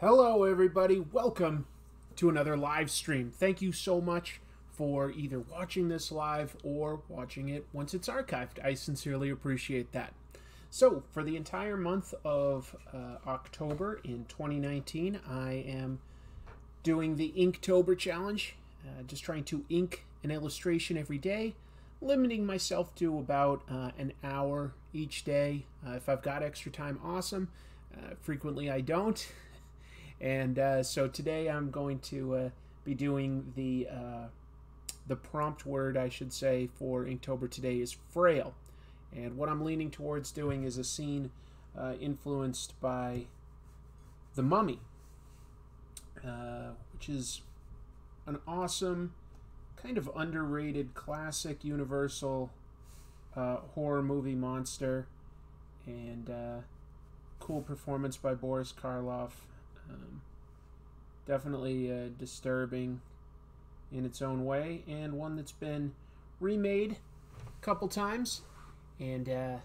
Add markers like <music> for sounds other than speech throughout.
Hello, everybody. Welcome to another live stream. Thank you so much for either watching this live or watching it once it's archived. I sincerely appreciate that. So, for the entire month of uh, October in 2019, I am doing the Inktober challenge, uh, just trying to ink an illustration every day, limiting myself to about uh, an hour each day. Uh, if I've got extra time, awesome. Uh, frequently, I don't. <laughs> And uh, so today I'm going to uh, be doing the uh, the prompt word, I should say, for Inktober today is frail. And what I'm leaning towards doing is a scene uh, influenced by The Mummy, uh, which is an awesome, kind of underrated classic Universal uh, horror movie monster. And cool performance by Boris Karloff. Um, definitely uh, disturbing in its own way, and one that's been remade a couple times. And uh,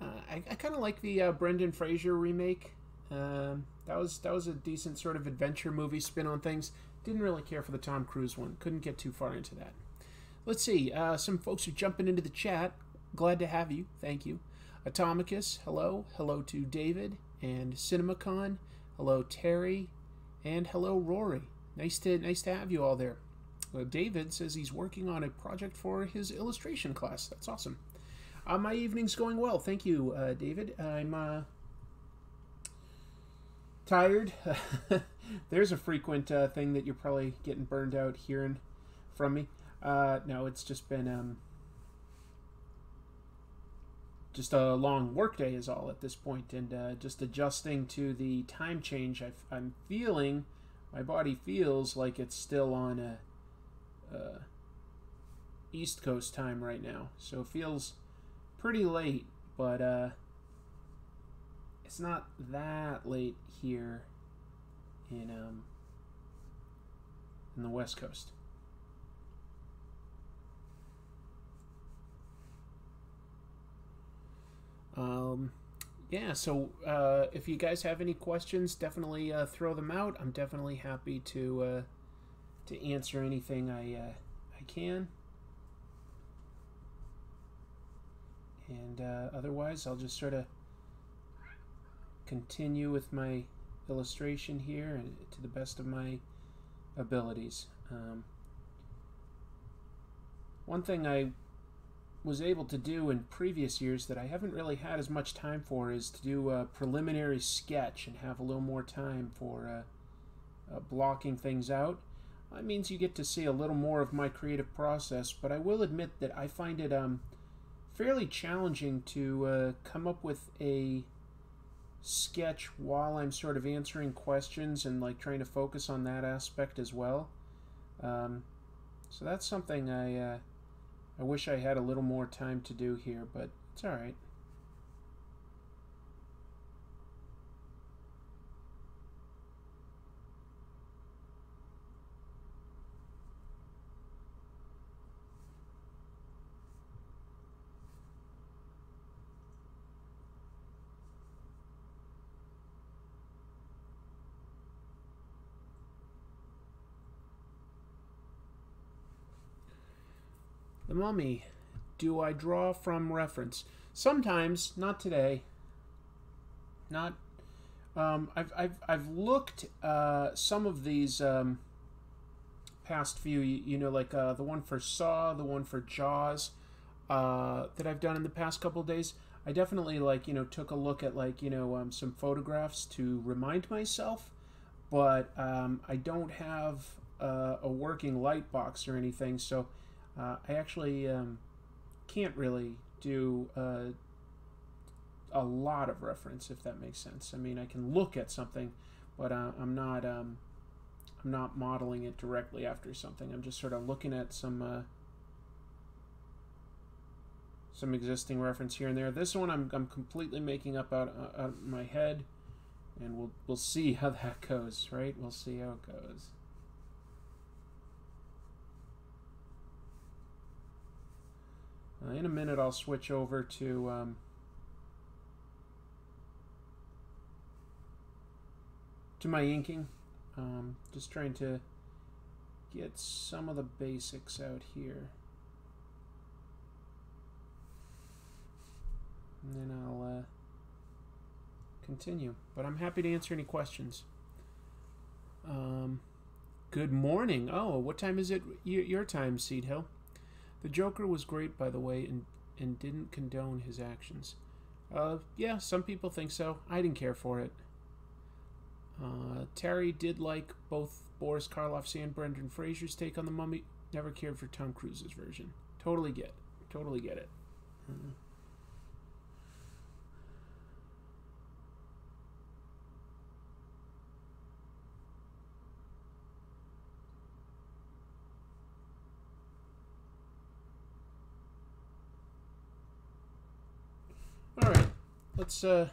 uh, I, I kind of like the uh, Brendan Fraser remake. Um, that was that was a decent sort of adventure movie spin on things. Didn't really care for the Tom Cruise one. Couldn't get too far into that. Let's see. Uh, some folks are jumping into the chat. Glad to have you. Thank you. Atomicus, hello. Hello to David and CinemaCon. Hello, Terry, and hello, Rory. Nice to nice to have you all there. Uh, David says he's working on a project for his illustration class. That's awesome. Uh, my evening's going well. Thank you, uh, David. I'm uh, tired. <laughs> There's a frequent uh, thing that you're probably getting burned out hearing from me. No, it's just been um, just a long workday is all at this point, and uh, just adjusting to the time change. i am feeling, my body feels like it's still on a, a, East Coast time right now, so it feels pretty late, but uh, it's not that late here in um, in the West Coast. Um, yeah, so uh, if you guys have any questions, definitely uh, throw them out. I'm definitely happy to uh, to answer anything I uh, I can. And uh, otherwise, I'll just sort of continue with my illustration here to the best of my abilities. Um, one thing I was able to do in previous years that I haven't really had as much time for is to do a preliminary sketch and have a little more time for uh, uh, blocking things out. That means you get to see a little more of my creative process, but I will admit that I find it um, fairly challenging to uh, come up with a sketch while I'm sort of answering questions and like trying to focus on that aspect as well. Um, so that's something I uh, I wish I had a little more time to do here, but it's alright. The Mummy. Do I draw from reference? Sometimes, not today. Not. Um, I've, I've, I've looked uh, some of these um, past few, you, you know, like uh, the one for Saw, the one for Jaws uh, that I've done in the past couple days. I definitely like you know took a look at like you know um, some photographs to remind myself, but um, I don't have uh, a working light box or anything, so uh, I actually um, can't really do uh, a lot of reference, if that makes sense. I mean, I can look at something, but uh, I'm not um, I'm not modeling it directly after something. I'm just sort of looking at some uh, some existing reference here and there. This one I'm, I'm completely making up out, out of my head, and we'll we'll see how that <laughs> goes. Right? We'll see how it goes. Uh, in a minute, I'll switch over to um, to my inking. Um, just trying to get some of the basics out here. And then I'll uh, continue. But I'm happy to answer any questions. Um, good morning. Oh, what time is it? Your, your time, Seed Hill. The Joker was great, by the way, and, and didn't condone his actions. Uh, yeah, some people think so. I didn't care for it. Uh, Terry did like both Boris Karloff's and Brendan Fraser's take on the mummy. Never cared for Tom Cruise's version. Totally get, totally get it. Uh, All right, let's uh,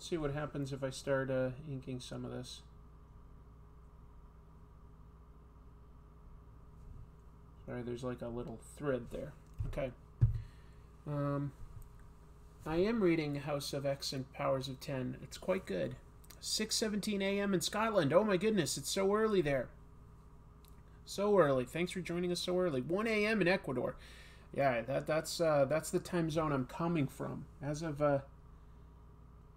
see what happens if I start uh, inking some of this. Sorry, there's like a little thread there. Okay. Um, I am reading House of X and Powers of Ten. It's quite good. 6:17 a.m. in Scotland. Oh my goodness, it's so early there. So early. Thanks for joining us so early. 1 a.m. in Ecuador. Yeah, that that's uh, that's the time zone I'm coming from. As of uh,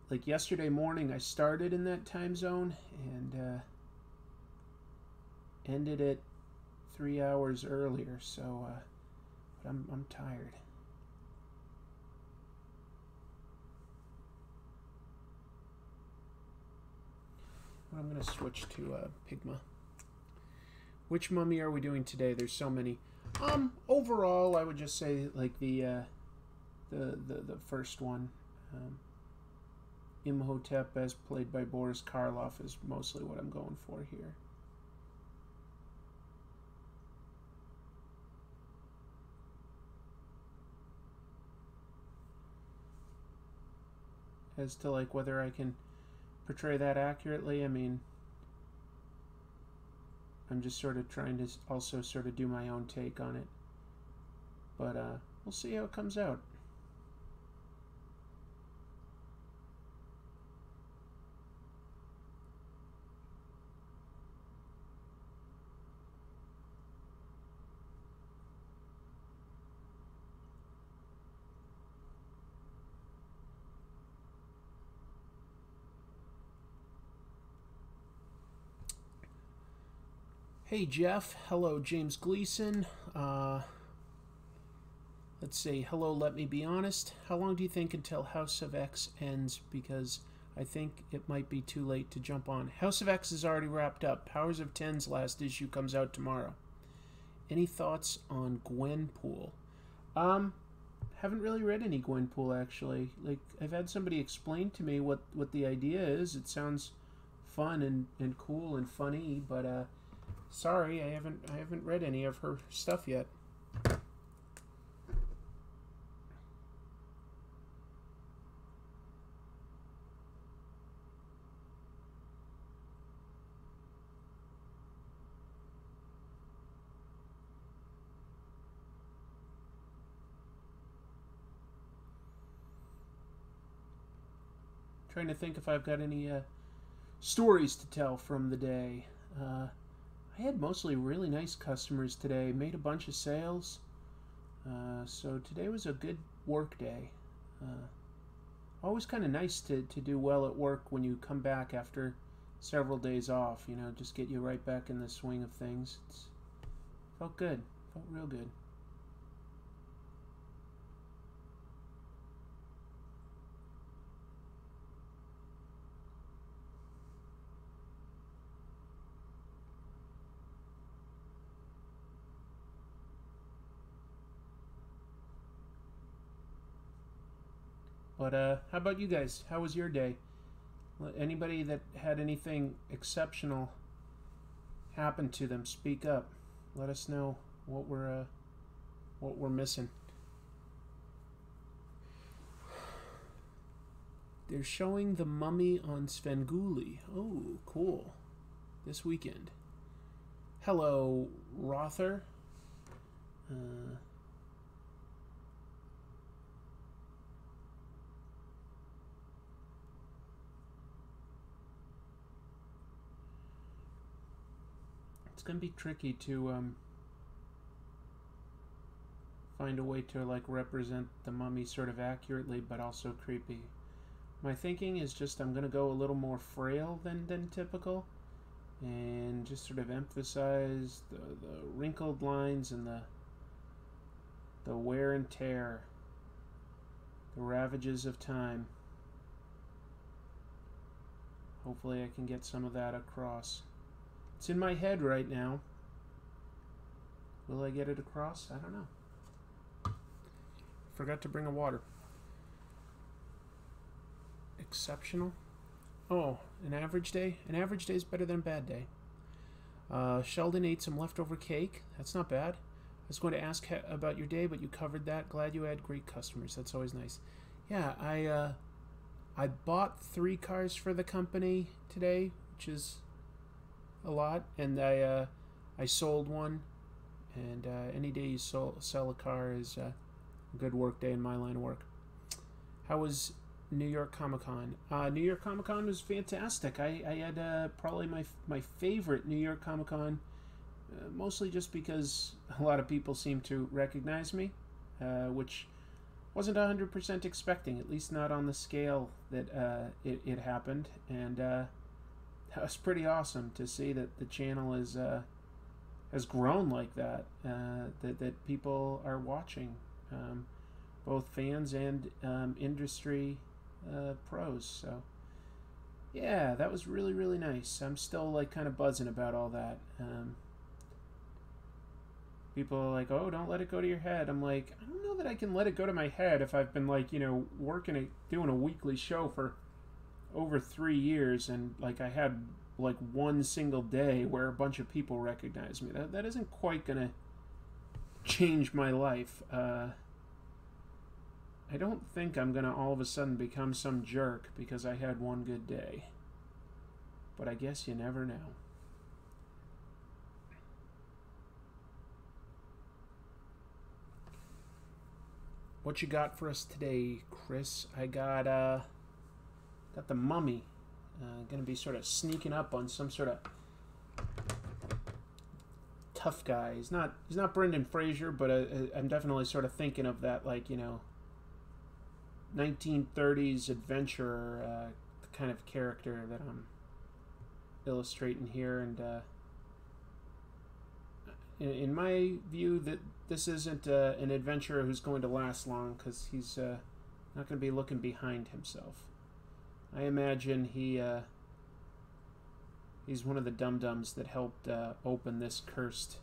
like yesterday morning, I started in that time zone and uh, ended it three hours earlier. So, uh, but I'm I'm tired. I'm gonna switch to uh, Pigma. Which mummy are we doing today? There's so many. Um, overall, I would just say like the uh, the, the the first one, um, Imhotep, as played by Boris Karloff, is mostly what I'm going for here. As to like whether I can portray that accurately, I mean, I'm just sort of trying to also sort of do my own take on it. But uh, we'll see how it comes out. Hey Jeff, hello James Gleason. Uh, let's see, hello, let me be honest. How long do you think until House of X ends? Because I think it might be too late to jump on. House of X is already wrapped up. Powers of Ten's last issue comes out tomorrow. Any thoughts on Gwenpool? Um, haven't really read any Gwenpool actually. Like I've had somebody explain to me what what the idea is. It sounds fun and and cool and funny, but uh Sorry, I haven't I haven't read any of her stuff yet. Trying to think if I've got any uh, stories to tell from the day. Uh, I had mostly really nice customers today. Made a bunch of sales. Uh, so today was a good work day. Uh, always kind of nice to, to do well at work when you come back after several days off. You know, just get you right back in the swing of things. It's, felt good. Felt real good. But uh, how about you guys? How was your day? Anybody that had anything exceptional happen to them, speak up. Let us know what we're uh, what we're missing. They're showing the mummy on Svengoolie. Oh, cool. This weekend. Hello, Rother. Uh, gonna be tricky to um, find a way to like represent the mummy sort of accurately, but also creepy. My thinking is just I'm gonna go a little more frail than than typical, and just sort of emphasize the the wrinkled lines and the the wear and tear, the ravages of time. Hopefully, I can get some of that across. It's in my head right now. Will I get it across? I don't know. Forgot to bring a water. Exceptional. Oh, an average day? An average day is better than a bad day. Uh, Sheldon ate some leftover cake. That's not bad. I was going to ask about your day, but you covered that. Glad you had great customers. That's always nice. Yeah, I uh, I bought three cars for the company today, which is a lot, and I uh, I sold one. And uh, any day you sell, sell a car is uh, a good work day in my line of work. How was New York Comic Con? Uh, New York Comic Con was fantastic. I, I had uh, probably my my favorite New York Comic Con, mostly just because <laughs> a lot of people seem to recognize me, uh, which wasn't 100% expecting, at least not on the scale that uh, it, it happened. And uh, that was pretty awesome to see that the channel is uh, has grown like that. Uh, that that people are watching, um, both fans and um, industry uh, pros. So yeah, that was really really nice. I'm still like kind of buzzing about all that. Um, people are like, "Oh, don't let it go to your head." I'm like, I don't know that I can let it go to my head if I've been like you know working a, doing a weekly show for over three years and like I had like one single day where a bunch of people recognize me. That that isn't quite gonna change my life. Uh, I don't think I'm gonna all of a sudden become some jerk because I had one good day. But I guess you never know. What you got for us today, Chris? I got uh got the mummy. Uh, gonna be sort of sneaking up on some sort of tough guy. He's not he's not Brendan Fraser, but uh, I'm definitely sort of thinking of that like you know 1930s adventurer uh, kind of character that I'm illustrating here, and uh, in, in, my view, that this isn't uh, an adventurer who's going to last long because he's uh, not going to be looking behind himself. I imagine he uh, he's one of the dum dums that helped uh, open this cursed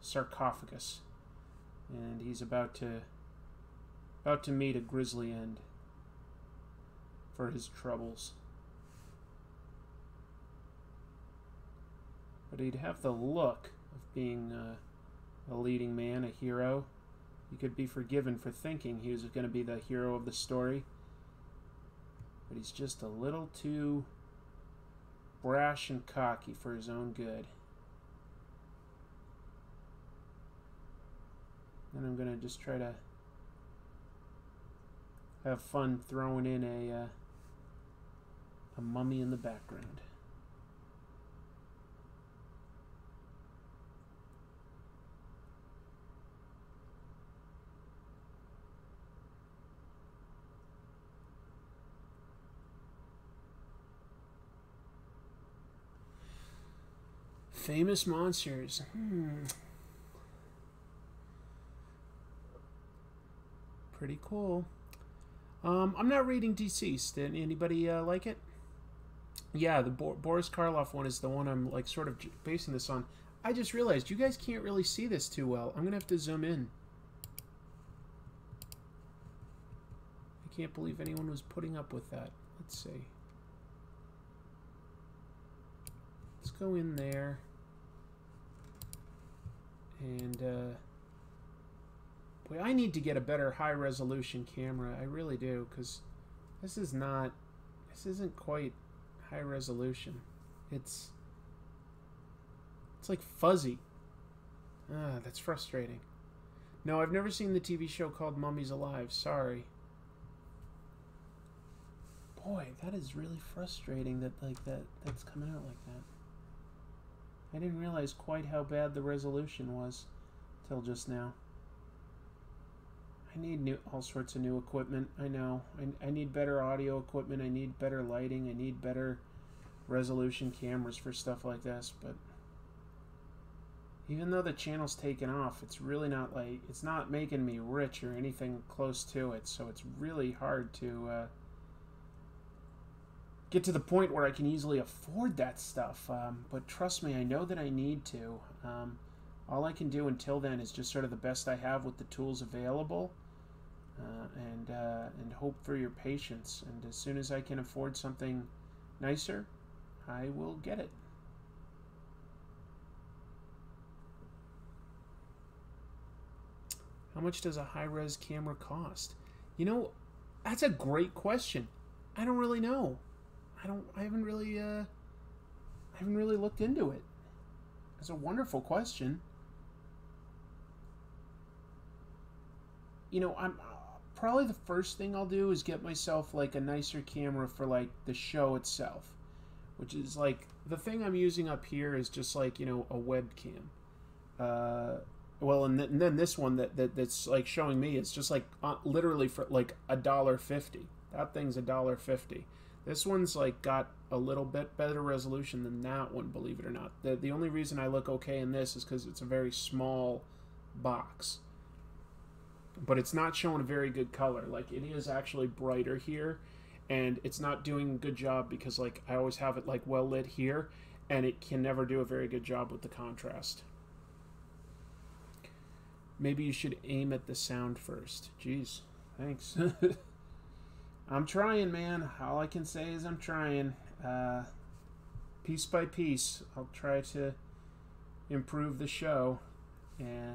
sarcophagus, and he's about to about to meet a grisly end for his troubles. But he'd have the look of being uh, a leading man, a hero. He could be forgiven for thinking he was going to be the hero of the story. But he's just a little too brash and cocky for his own good. And I'm going to just try to have fun throwing in a uh, a mummy in the background. Famous monsters. Hmm. Pretty cool. Um, I'm not reading DCeased. Did anybody uh, like it? Yeah, the Bo Boris Karloff one is the one I'm like sort of basing this on. I just realized you guys can't really see this too well. I'm gonna have to zoom in. I can't believe anyone was putting up with that. Let's see. Let's go in there and. Uh, Boy, I need to get a better high resolution camera. I really do, because this is not, this isn't quite high resolution. It's, it's like fuzzy. Ah, that's frustrating. No, I've never seen the TV show called Mummies Alive. Sorry. Boy, that is really frustrating that like that that's coming out like that. I didn't realize quite how bad the resolution was till just now. I need new all sorts of new equipment. I know. I, I need better audio equipment. I need better lighting. I need better resolution cameras for stuff like this. But even though the channel's taken off, it's really not like it's not making me rich or anything close to it. So it's really hard to uh, get to the point where I can easily afford that stuff. Um, but trust me, I know that I need to. Um, all I can do until then is just sort of the best I have with the tools available uh, and uh, and hope for your patience. And as soon as I can afford something nicer, I will get it. How much does a high res camera cost? You know, that's a great question. I don't really know. I don't. I haven't really. Uh, I haven't really looked into it. It's a wonderful question. You know, I'm probably the first thing I'll do is get myself like a nicer camera for like the show itself, which is like the thing I'm using up here is just like you know a webcam. Uh, well, and, th- and then this one that, that that's like showing me it's just like uh, literally for like a dollar fifty. That thing's a dollar fifty. This one's like got a little bit better resolution than that one, believe it or not. The the only reason I look okay in this is because it's a very small box but it's not showing a very good color. Like it is actually brighter here, and it's not doing a good job because like I always have it like well lit here, and it can never do a very good job with the contrast. Maybe you should aim at the sound first. Jeez, thanks. <laughs> I'm trying, man. All I can say is I'm trying. Uh, piece by piece, I'll try to improve the show. Yeah.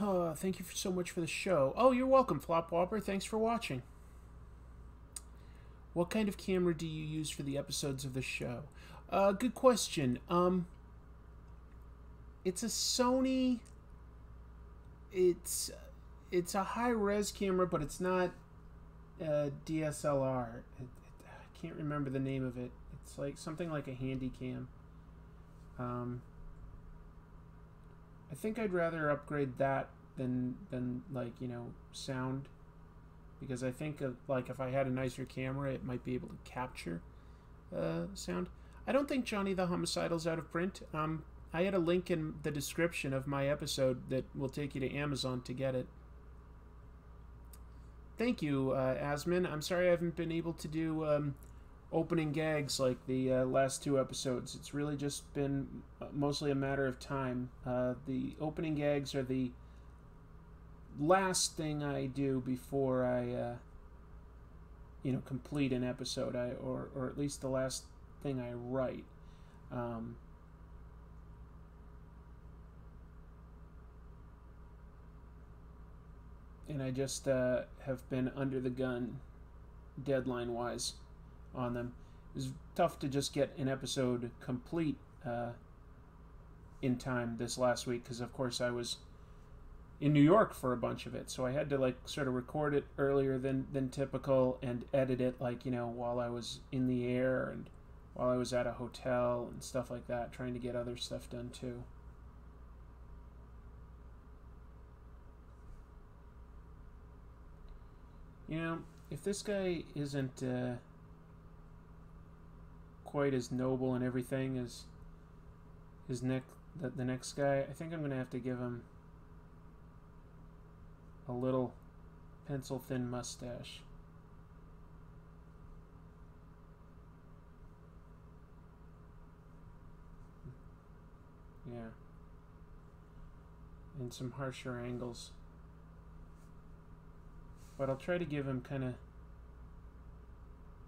Uh, thank you so much for the show. Oh, you're welcome, Flop Whopper. Thanks for watching. What kind of camera do you use for the episodes of the show? Uh, good question. Um, it's a Sony. It's it's a high res camera, but it's not a DSLR. It, it, I can't remember the name of it. It's like something like a Handycam. Um, I think I'd rather upgrade that than than like you know sound, because I think of, like if I had a nicer camera, it might be able to capture uh, sound. I don't think Johnny the Homicidal's out of print. Um, I had a link in the description of my episode that will take you to Amazon to get it. Thank you, uh, Asmin. I'm sorry I haven't been able to do um, opening gags like the uh, last two episodes. It's really just been mostly a matter of time. Uh, the opening gags are the last thing I do before I, uh, you know, complete an episode. I or or at least the last thing I write. Um, and I just uh, have been under the gun, deadline wise on them. It was tough to just get an episode complete uh, in time this last week because, of course, I was in New York for a bunch of it, so I had to like sort of record it earlier than than typical and edit it like you know while I was in the air and while I was at a hotel and stuff like that, trying to get other stuff done too. You know, if this guy isn't uh, quite as noble and everything as his neck the, the next guy. I think I'm gonna have to give him a little pencil thin mustache. Yeah. And some harsher angles. But I'll try to give him kind of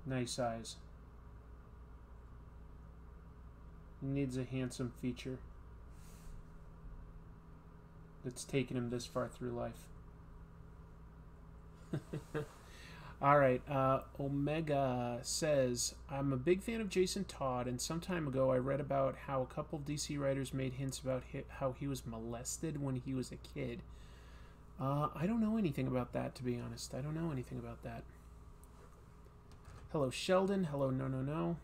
nice eyes. Needs a handsome feature. that's taken him this far through life. <laughs> All right. Uh, Omega says, I'm a big fan of Jason Todd, and some time ago I read about how a couple DC writers made hints about how he was molested when he was a kid. Uh, I don't know anything about that, to be honest. I don't know anything about that. Hello, Sheldon. Hello, no, no, no.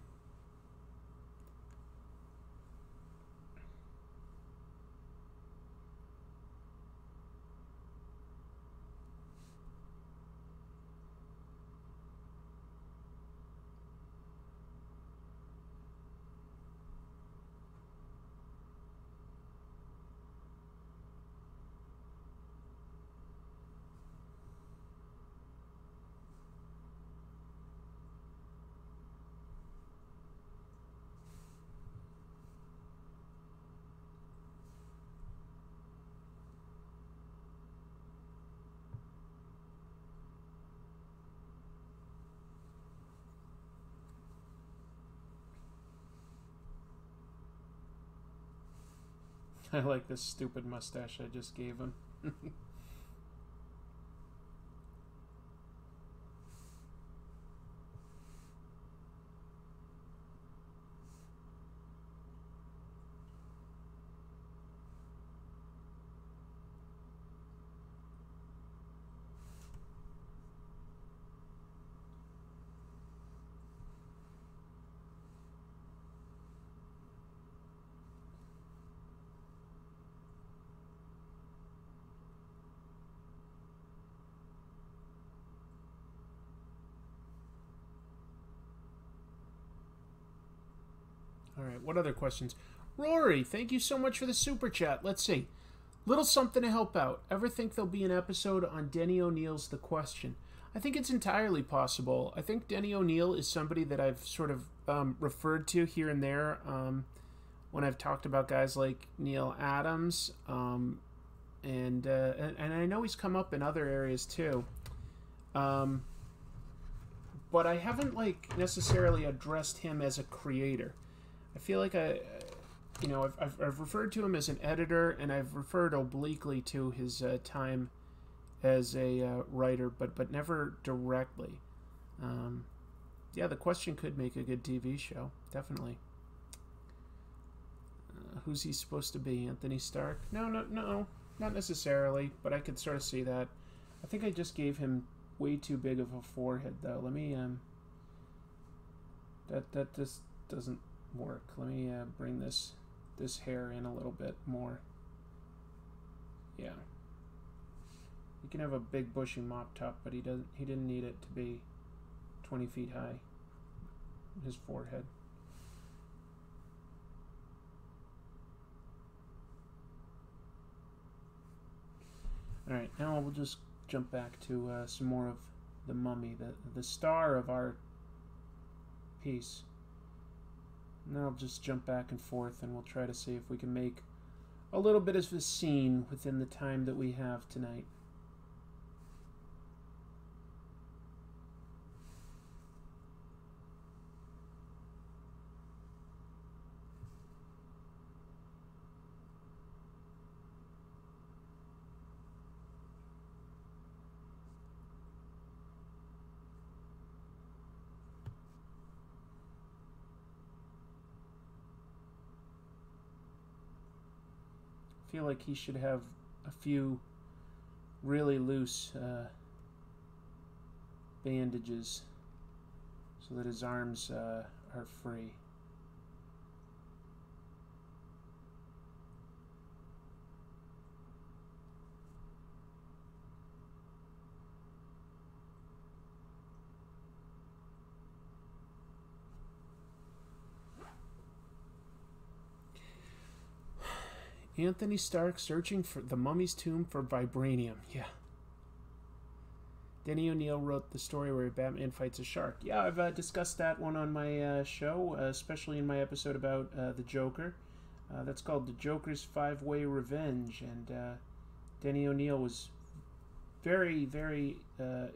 <laughs> I like this stupid mustache I just gave him. <laughs> All right, what other questions? Rory, thank you so much for the super chat. Let's see. Little something to help out. Ever think there'll be an episode on Denny O'Neil's The Question? I think it's entirely possible. I think Denny O'Neil is somebody that I've sort of um, referred to here and there um, when I've talked about guys like Neal Adams, um, and, uh, and and I know he's come up in other areas too. Um, but I haven't like necessarily addressed him as a creator. I feel like I, you know, I've, I've, I've referred to him as an editor, and I've referred obliquely to his uh, time as a uh, writer, but but never directly. Um, yeah, the question could make a good TV show, definitely. Uh, who's he supposed to be? Anthony Stark? No, no, no, not necessarily, but I could sort of see that. I think I just gave him way too big of a forehead, though. Let me um. That that just doesn't work. Let me uh, bring this this hair in a little bit more. Yeah. You can have a big bushy mop top, but he doesn't. He didn't need it to be twenty feet high. His forehead. All right, now we'll just jump back to uh, some more of the mummy, the the star of our piece. And I'll just jump back and forth, and we'll try to see if we can make a little bit of a scene within the time that we have tonight. Like he should have a few really loose uh, bandages so that his arms uh, are free. Anthony Stark searching for the mummy's tomb for vibranium. Yeah. Danny O'Neill wrote the story where Batman fights a shark. Yeah, I've uh, discussed that one on my uh, show, uh, especially in my episode about uh, the Joker. Uh, that's called The Joker's Five Way Revenge, and uh, Denny O'Neil was very, very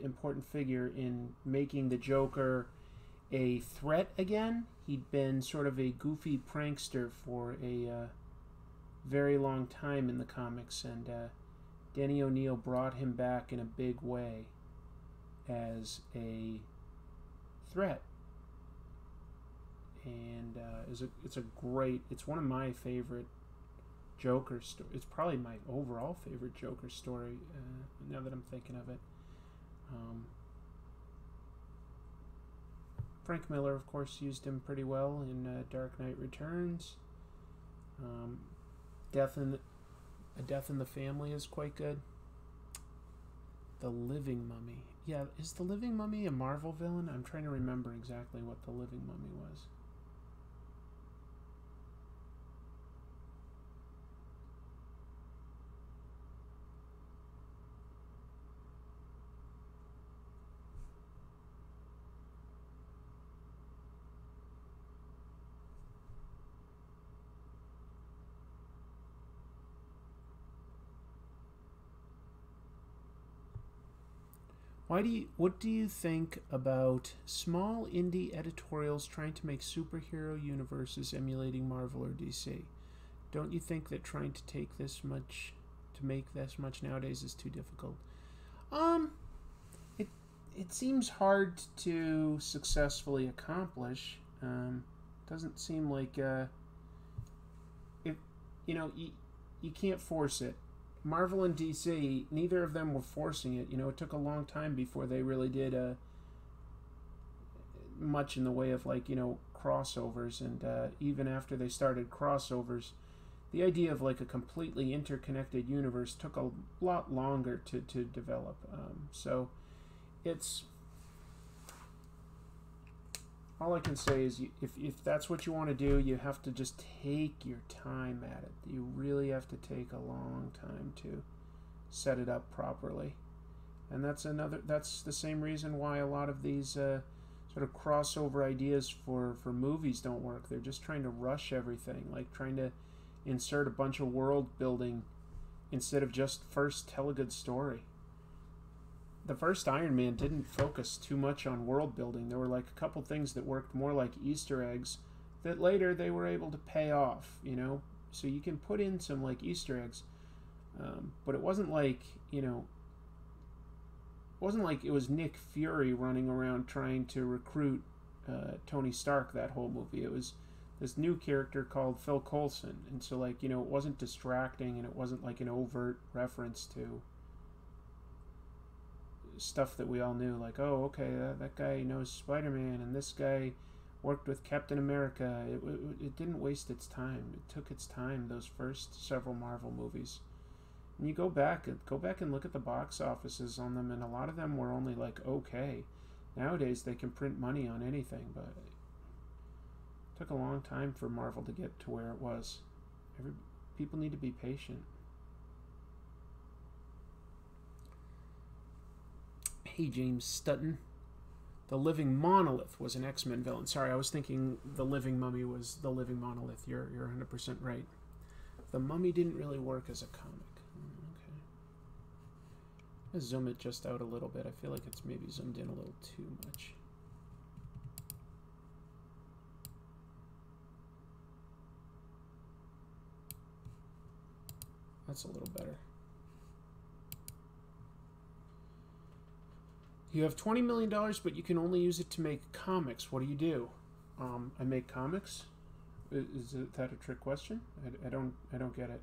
important figure in making the Joker a threat again. He'd been sort of a goofy prankster for a very long time in the comics, and uh, Denny O'Neil brought him back in a big way as a threat. And uh, is a, it's a great, it's one of my favorite Joker story. It's probably my overall favorite Joker story uh, now that I'm thinking of it. Um, Frank Miller, of course, used him pretty well in uh, Dark Knight Returns. Um, Death in A Death in the Family is quite good. The Living Mummy. Yeah, is the Living Mummy a Marvel villain? I'm trying to remember exactly what the Living Mummy was. Why do you, what do you think about small indie editorials trying to make superhero universes emulating Marvel or DC? Don't you think that trying to take this much to make this much nowadays is too difficult? Um it it seems hard to successfully accomplish. Um doesn't seem like uh if you know you, you can't force it Marvel and DC, neither of them were forcing it. You know, it took a long time before they really did uh, much in the way of like you know crossovers, and uh, even after they started crossovers, the idea of like a completely interconnected universe took a lot longer to to develop. Um, so, it's all I can say is you, if, if that's what you want to do, you have to just take your time at it. You really have to take a long time to set it up properly. And that's another that's the same reason why a lot of these uh, sort of crossover ideas for, for movies don't work. They're just trying to rush everything, like trying to insert a bunch of world building instead of just first tell a good story the first Iron Man didn't focus too much on world building. There were like a couple things that worked more like Easter eggs that later they were able to pay off, you know? So you can put in some like Easter eggs. Um, but it wasn't like, you know, it wasn't like it was Nick Fury running around trying to recruit uh, Tony Stark that whole movie. It was this new character called Phil Coulson. And so, like, you know, it wasn't distracting and it wasn't like an overt reference to stuff that we all knew, like, oh, okay, that, that guy knows Spider Man, and this guy worked with Captain America. It, it, it didn't waste its time. It took its time, those first several Marvel movies. And you go back, and go back and look at the box offices on them, and a lot of them were only like okay. Nowadays they can print money on anything, but it took a long time for Marvel to get to where it was. Every people need to be patient. Hey, James Stutton. The Living Monolith was an X Men villain. Sorry, I was thinking the Living Mummy was the Living Monolith. You're you're 100% right. The Mummy didn't really work as a comic. Okay. Zoom it just out a little bit. I feel like it's maybe zoomed in a little too much. That's a little better. You have $20 million, but you can only use it to make comics. What do you do? Um, I make comics? Is that a trick question? I, I don't I don't get it.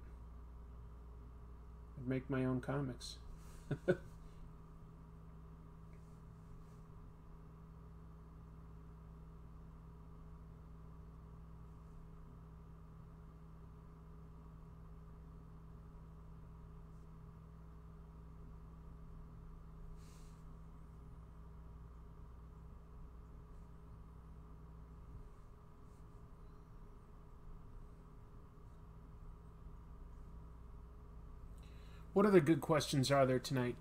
I'd make my own comics. <laughs> What other good questions are there tonight?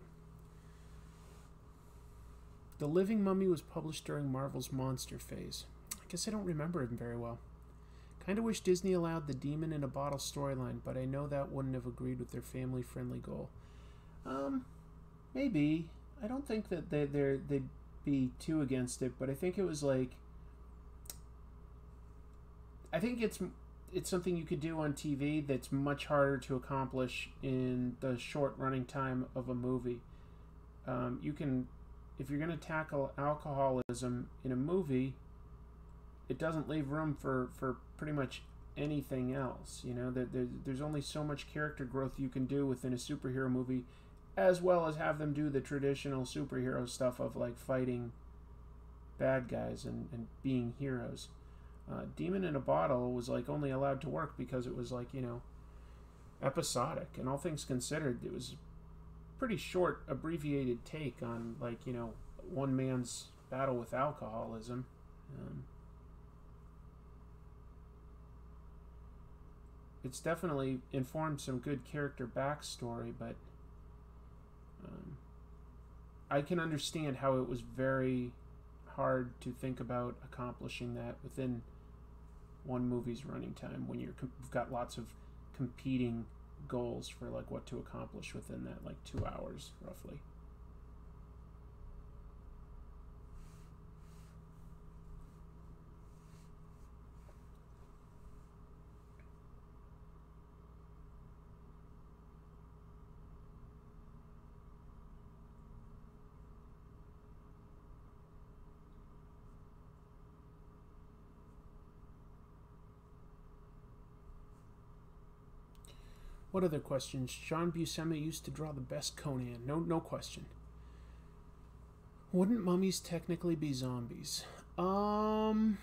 The Living Mummy was published during Marvel's Monster phase. I guess I don't remember him very well. Kinda wish Disney allowed the Demon in a Bottle storyline, but I know that wouldn't have agreed with their family friendly goal. Um, maybe. I don't think that they, they're, they'd be too against it, but I think it was like. I think it's it's something you could do on TV that's much harder to accomplish in the short running time of a movie. Um, you can, if you're going to tackle alcoholism in a movie, it doesn't leave room for, for pretty much anything else. You know, that there, there's only so much character growth you can do within a superhero movie, as well as have them do the traditional superhero stuff of like fighting bad guys and, and being heroes. Uh, Demon in a Bottle was like only allowed to work because it was like you know episodic, and all things considered, it was pretty short, abbreviated take on like you know one man's battle with alcoholism. Um, it's definitely informed some good character backstory, but um, I can understand how it was very hard to think about accomplishing that within one movie's running time when you're you've got lots of competing goals for like what to accomplish within that like two hours roughly. What other questions? John Buscema used to draw the best Conan. No, no question. Wouldn't mummies technically be zombies? Um,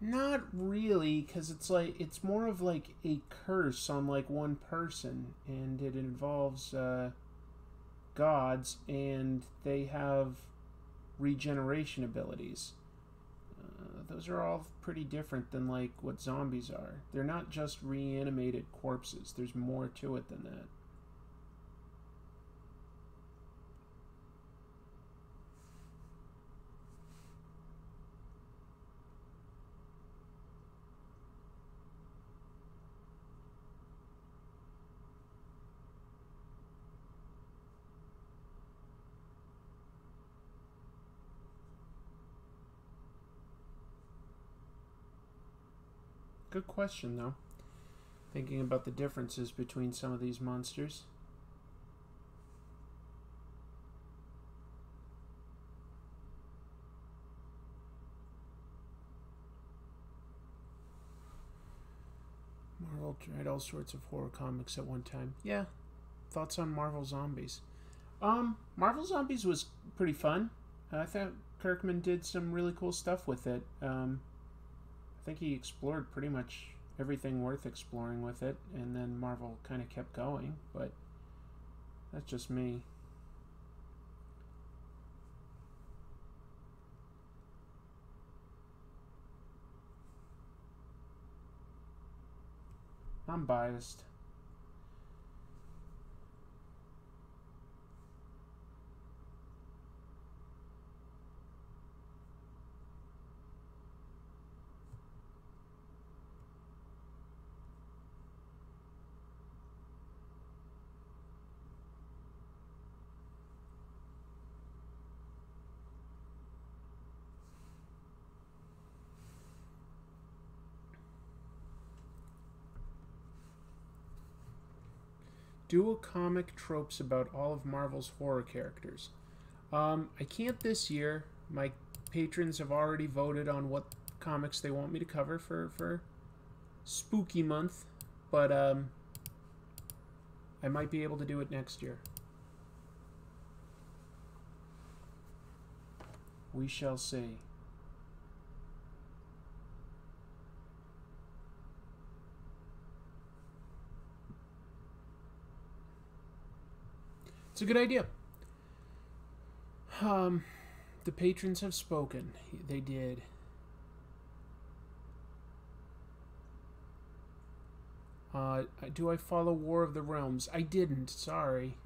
not really, because it's like it's more of like a curse on like one person, and it involves uh, gods, and they have regeneration abilities those are all pretty different than like what zombies are. They're not just reanimated corpses. There's more to it than that. Question, though. Thinking about the differences between some of these monsters. Marvel tried all sorts of horror comics at one time. Yeah. Thoughts on Marvel Zombies? Um, Marvel Zombies was pretty fun. I thought Kirkman did some really cool stuff with it. Um, I think he explored pretty much everything worth exploring with it, and then Marvel kind of kept going, but that's just me. I'm biased. Do a comic tropes about all of Marvel's horror characters. Um, I can't this year. My patrons have already voted on what comics they want me to cover for, for spooky month, but um, I might be able to do it next year. We shall see. It's a good idea. Um, the patrons have spoken. They did. Uh, do I follow War of the Realms? I didn't. Sorry.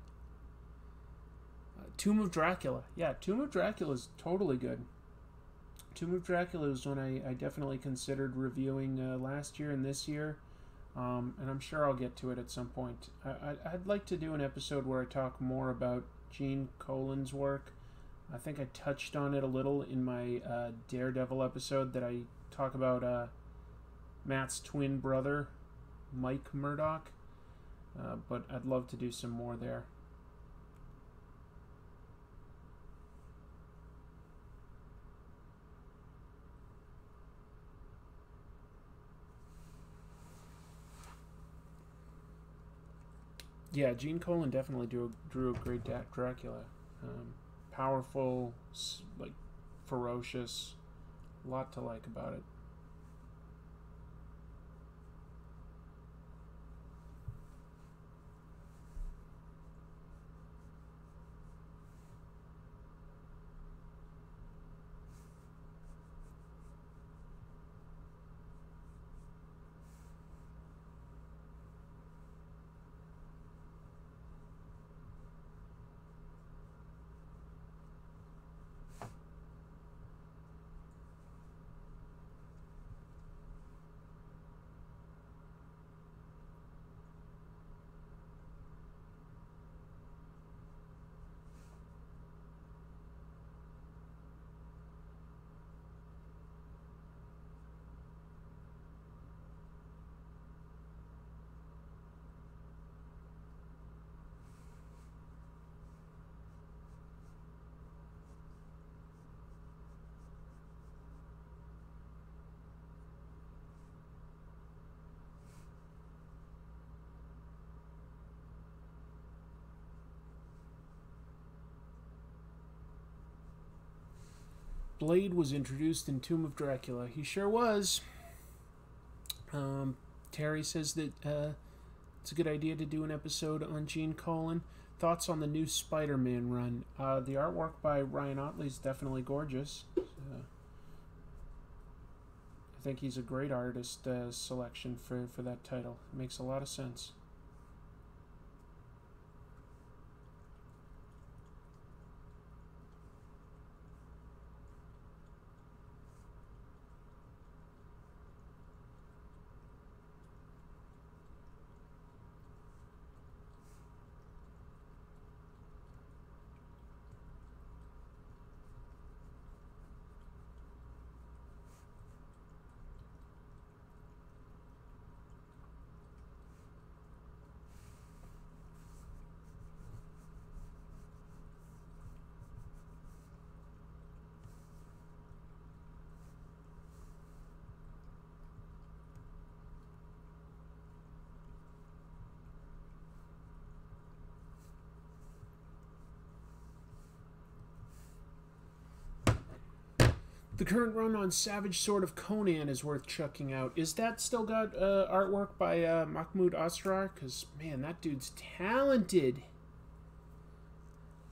Uh, Tomb of Dracula. Yeah, Tomb of Dracula is totally good. Tomb of Dracula is one I, I definitely considered reviewing uh, last year and this year. Um, and I'm sure I'll get to it at some point. I, would like to do an episode where I talk more about Gene Colan's work. I think I touched on it a little in my uh, Daredevil episode that I talk about uh, Matt's twin brother, Mike Murdock. Uh, but I'd love to do some more there. Yeah, Gene Colan definitely drew drew a great Dracula. Um, powerful, like ferocious, lot to like about it. Blade was introduced in Tomb of Dracula. He sure was. Um, Terry says that uh, it's a good idea to do an episode on Gene Colan. Thoughts on the new Spider Man run? Uh, the artwork by Ryan Ottley is definitely gorgeous. Uh, I think he's a great artist uh, selection for, for that title. It makes a lot of sense. The current run on Savage Sword of Conan is worth checking out. Is that still got uh, artwork by uh, Mahmoud Asrar? Because, man, that dude's talented.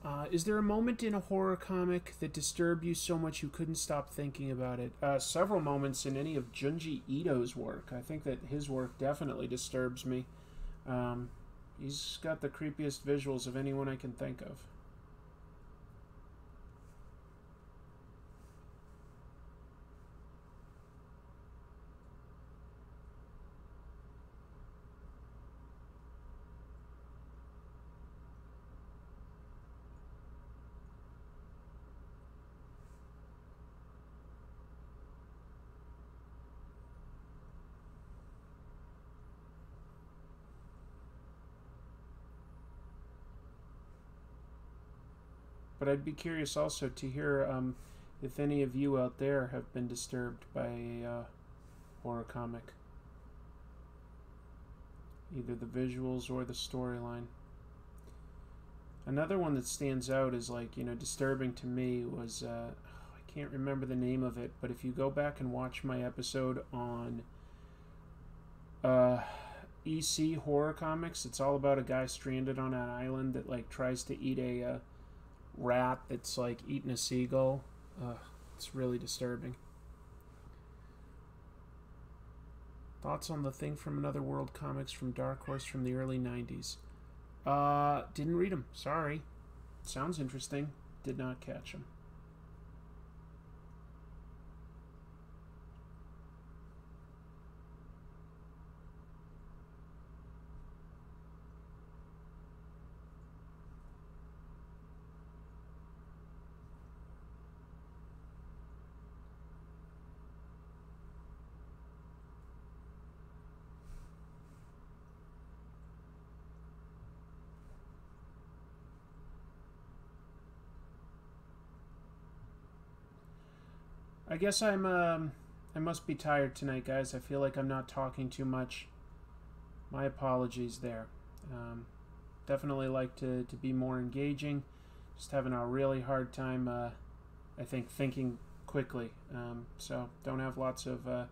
Uh, is there a moment in a horror comic that disturbed you so much you couldn't stop thinking about it? Uh, several moments in any of Junji Ito's work. I think that his work definitely disturbs me. Um, he's got the creepiest visuals of anyone I can think of. But I'd be curious also to hear um, if any of you out there have been disturbed by a uh, horror comic. Either the visuals or the storyline. Another one that stands out is like, you know, disturbing to me was, uh, I can't remember the name of it, but if you go back and watch my episode on uh, EC horror comics, it's all about a guy stranded on an island that like tries to eat a uh, rat that's like eating a seagull. Ugh, it's really disturbing. Thoughts on the thing from Another World comics from Dark Horse from the early 90s? Uh, didn't read them. Sorry. Sounds interesting. Did not catch them. I guess I'm um, I must be tired tonight, guys. I feel like I'm not talking too much. My apologies there. Um, definitely like to, to be more engaging. Just having a really hard time, uh, I think, thinking quickly. Um, so don't have lots of uh,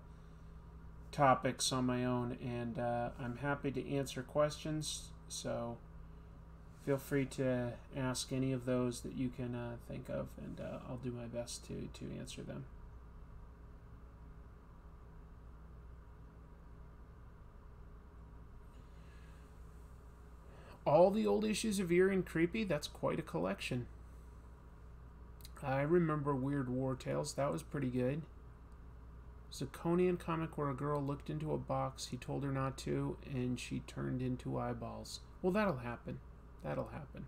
topics on my own, and uh, I'm happy to answer questions. So feel free to ask any of those that you can uh, think of, and uh, I'll do my best to, to answer them. All the old issues of Eerie and Creepy, that's quite a collection. I remember Weird War Tales, that was pretty good. It's comic where a girl looked into a box, he told her not to, and she turned into eyeballs. Well, that'll happen. That'll happen.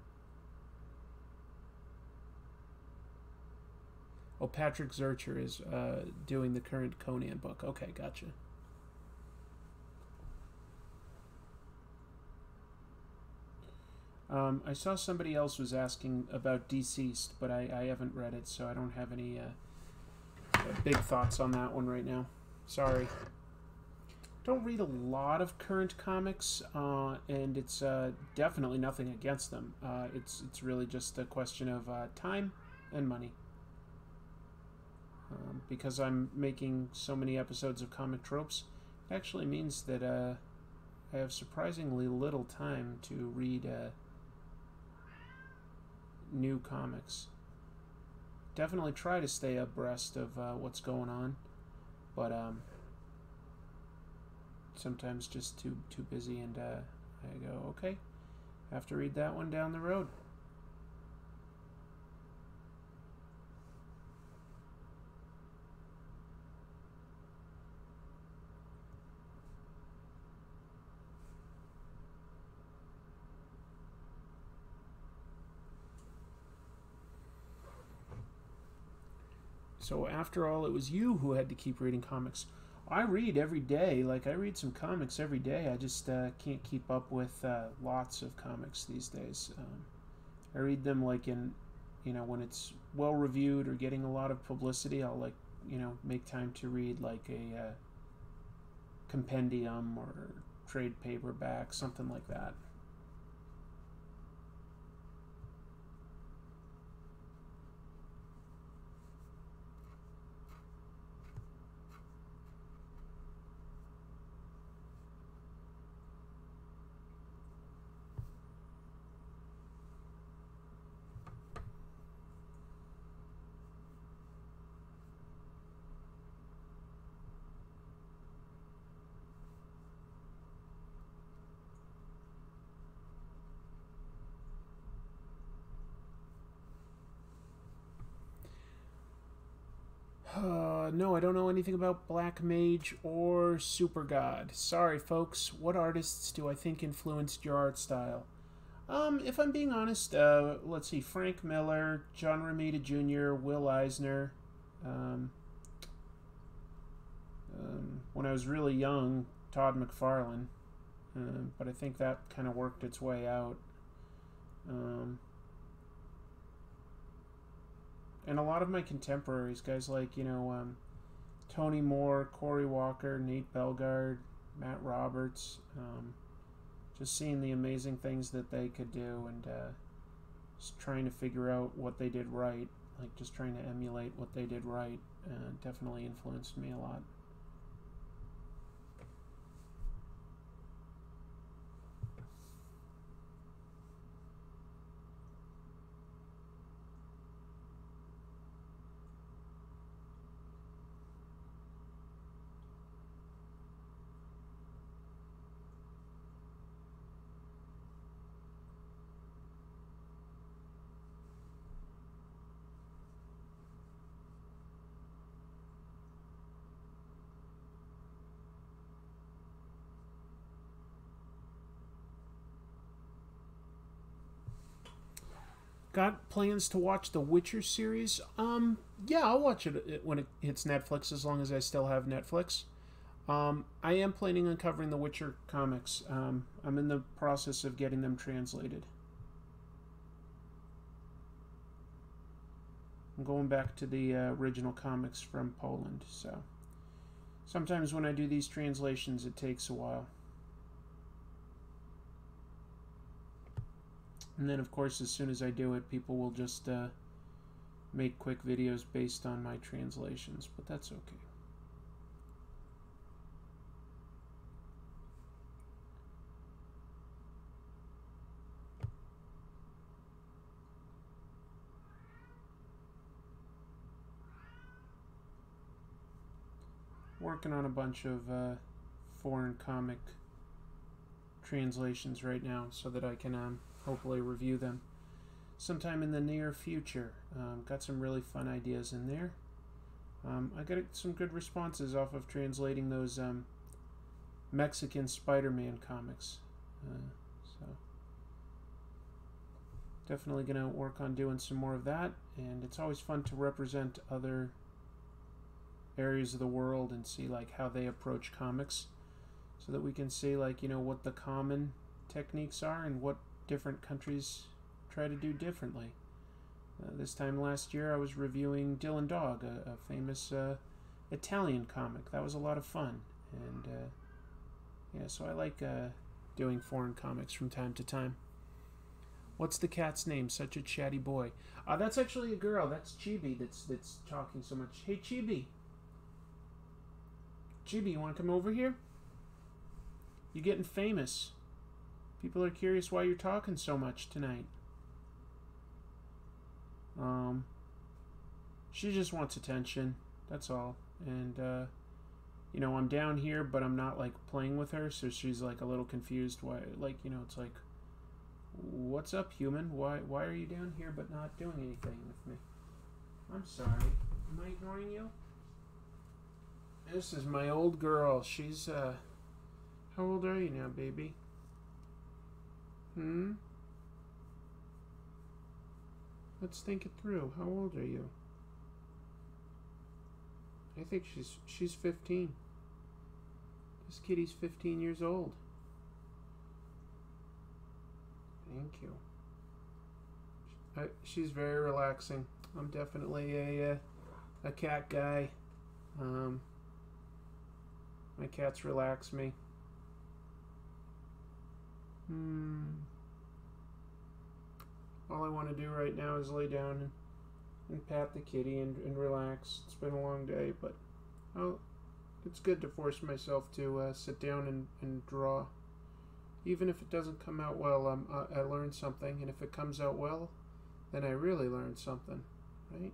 Oh, Patrick Zircher is uh, doing the current Conan book. Okay, gotcha. Um, I saw somebody else was asking about DCeased, but I, I haven't read it, so I don't have any uh, big thoughts on that one right now. Sorry. Don't read a lot of current comics, uh, and it's uh, definitely nothing against them. Uh, it's it's really just a question of uh, time and money. Um, because I'm making so many episodes of comic tropes, it actually means that uh, I have surprisingly little time to read new comics. Definitely try to stay abreast of uh, what's going on, but um, sometimes just too too busy, and uh, I go okay. Have to read that one down the road. So after all, it was you who had to keep reading comics. I read every day. Like I read some comics every day. I just uh, can't keep up with uh, lots of comics these days. Um, I read them like in, you know, when it's well reviewed or getting a lot of publicity. I'll like, you know, make time to read like a uh, compendium or trade paperback, something like that. Uh, no, I don't know anything about Black Mage or Super God. Sorry, folks. What artists do I think influenced your art style? Um, if I'm being honest, uh, let's see, Frank Miller, John Romita Jr., Will Eisner. Um, um, when I was really young, Todd McFarlane. Uh, but I think that kind of worked its way out. Um, and a lot of my contemporaries, guys like you know um, Tony Moore, Cory Walker, Nate Bellegarde, Matt Roberts, um, just seeing the amazing things that they could do and uh, just trying to figure out what they did right, like just trying to emulate what they did right, uh, definitely influenced me a lot. Got plans to watch the Witcher series? Um, yeah, I'll watch it when it hits Netflix as long as I still have Netflix. Um, I am planning on covering the Witcher comics. Um, I'm in the process of getting them translated. I'm going back to the uh, original comics from Poland, so sometimes when I do these translations, it takes a while. And then, of course, as soon as I do it, people will just uh, make quick videos based on my translations, but that's okay. Working on a bunch of uh, foreign comic translations right now so that I can um, hopefully review them sometime in the near future. Um, got some really fun ideas in there. Um, I got some good responses off of translating those um, Mexican Spider-Man comics. Uh, so definitely going to work on doing some more of that. And it's always fun to represent other areas of the world and see like how they approach comics so that we can see like you know what the common techniques are and what different countries try to do differently. Uh, this time last year, I was reviewing Dylan Dog, a, a famous uh, Italian comic. That was a lot of fun, and uh, yeah, so I like uh, doing foreign comics from time to time. What's the cat's name? Such a chatty boy. Uh, that's actually a girl. That's Chibi. That's that's talking so much. Hey, Chibi. Chibi, you want to come over here? You're getting famous. People are curious why you're talking so much tonight. Um, she just wants attention. That's all. And, uh, you know, I'm down here, but I'm not, like, playing with her, so she's, like, a little confused. Why, like, you know, it's like, what's up, human? Why, why are you down here but not doing anything with me? I'm sorry. Am I ignoring you? This is my old girl. She's, uh, how old are you now, baby? Hmm? Let's think it through. How old are you? I think she's she's 15. This kitty's 15 years old. Thank you. I, she's very relaxing. I'm definitely a uh, a cat guy. Um, my cats relax me. Hmm. All I want to do right now is lay down and, pat the kitty and, and relax. It's been a long day, but oh, it's good to force myself to uh, sit down and, and draw. Even if it doesn't come out well, um, I, I learned something, and if it comes out well, then I really learned something, right?